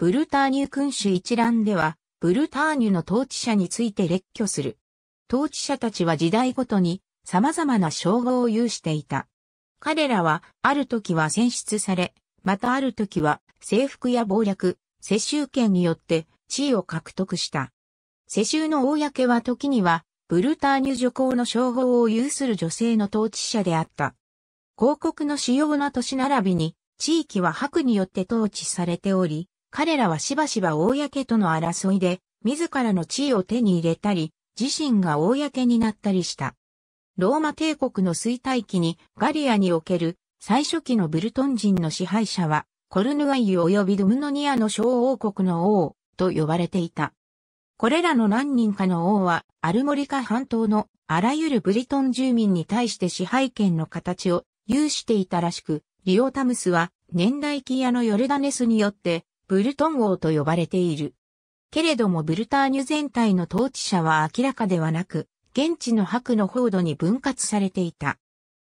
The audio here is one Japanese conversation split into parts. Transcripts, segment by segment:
ブルターニュ君主一覧では、ブルターニュの統治者について列挙する。統治者たちは時代ごとに様々な称号を有していた。彼らは、ある時は選出され、またある時は、征服や謀略、世襲権によって地位を獲得した。世襲の公は時には、ブルターニュ女皇の称号を有する女性の統治者であった。広告の主要な都市並びに、地域は白によって統治されており、彼らはしばしば公との争いで、自らの地位を手に入れたり、自身が公になったりした。ローマ帝国の衰退期にガリアにおける最初期のブルトン人の支配者は、コルヌワイユ及びドムノニアの小王国の王と呼ばれていた。これらの何人かの王は、アルモリカ半島のあらゆるブリトン住民に対して支配権の形を有していたらしく、リオタムスは年代記屋のヨルダネスによってブルトン王と呼ばれている。けれどもブルターニュ全体の統治者は明らかではなく、現地の白の報土に分割されていた。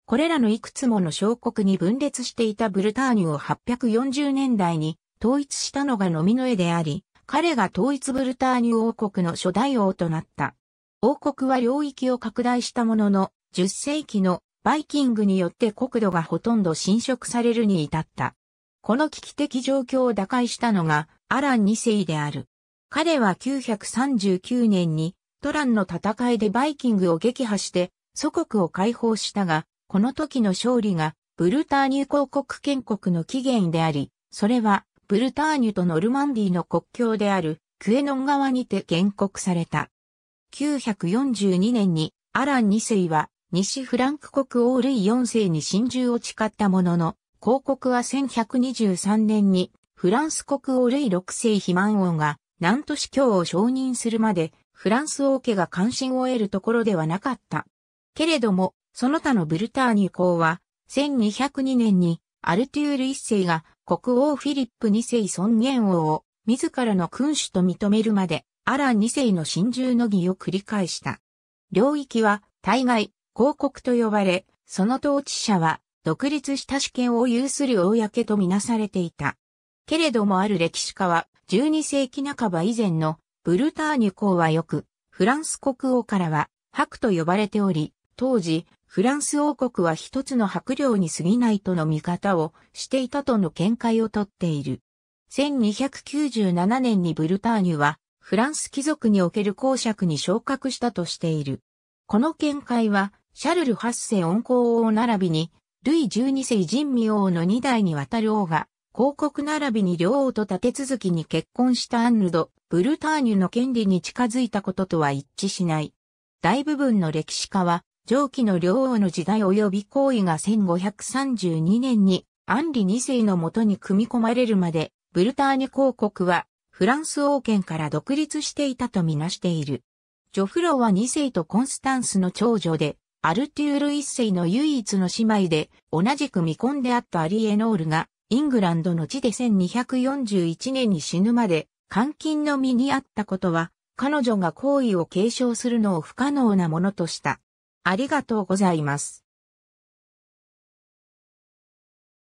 これらのいくつもの小国に分裂していたブルターニュを840年代に統一したのがノミノエであり、彼が統一ブルターニュ王国の初代王となった。王国は領域を拡大したものの、10世紀のバイキングによって国土がほとんど侵食されるに至った。この危機的状況を打開したのがアラン2世である。彼は939年にトランの戦いでバイキングを撃破して祖国を解放したが、この時の勝利がブルターニュ公国建国の起源であり、それはブルターニュとノルマンディの国境であるクエノン川にて建国された。942年にアラン2世は西フランク国王ルイ4世に真珠を誓ったものの、公国は1123年にフランス国王ルイ6世肥満王が南都市教を承認するまでフランス王家が関心を得るところではなかった。けれども、その他のブルターニュ公は1202年にアルテュール1世が国王フィリップ2世尊厳王を自らの君主と認めるまでアラン2世の真珠の儀を繰り返した。領域は大概公国と呼ばれ、その統治者は独立した主権を有する公とみなされていた。けれどもある歴史家は12世紀半ば以前のブルターニュ公はよくフランス国王からは白と呼ばれており、当時フランス王国は一つの白領に過ぎないとの見方をしていたとの見解をとっている。1297年にブルターニュはフランス貴族における公爵に昇格したとしている。この見解はシャルル8世恩公王並びにルイ12世人味王の2代にわたる王が広告並びに両王と立て続きに結婚したアンヌド、ブルターニュの権利に近づいたこととは一致しない。大部分の歴史家は上記の両王の時代及び行為が1532年にアンリ2世のもとに組み込まれるまで、ブルターニュ公国はフランス王権から独立していたとみなしている。ジョフローは2世とコンスタンスの長女で、アルテュール一世の唯一の姉妹で、同じく未婚であったアリエノールが、イングランドの地で1241年に死ぬまで、監禁の身にあったことは、彼女が行為を継承するのを不可能なものとした。ありがとうございます。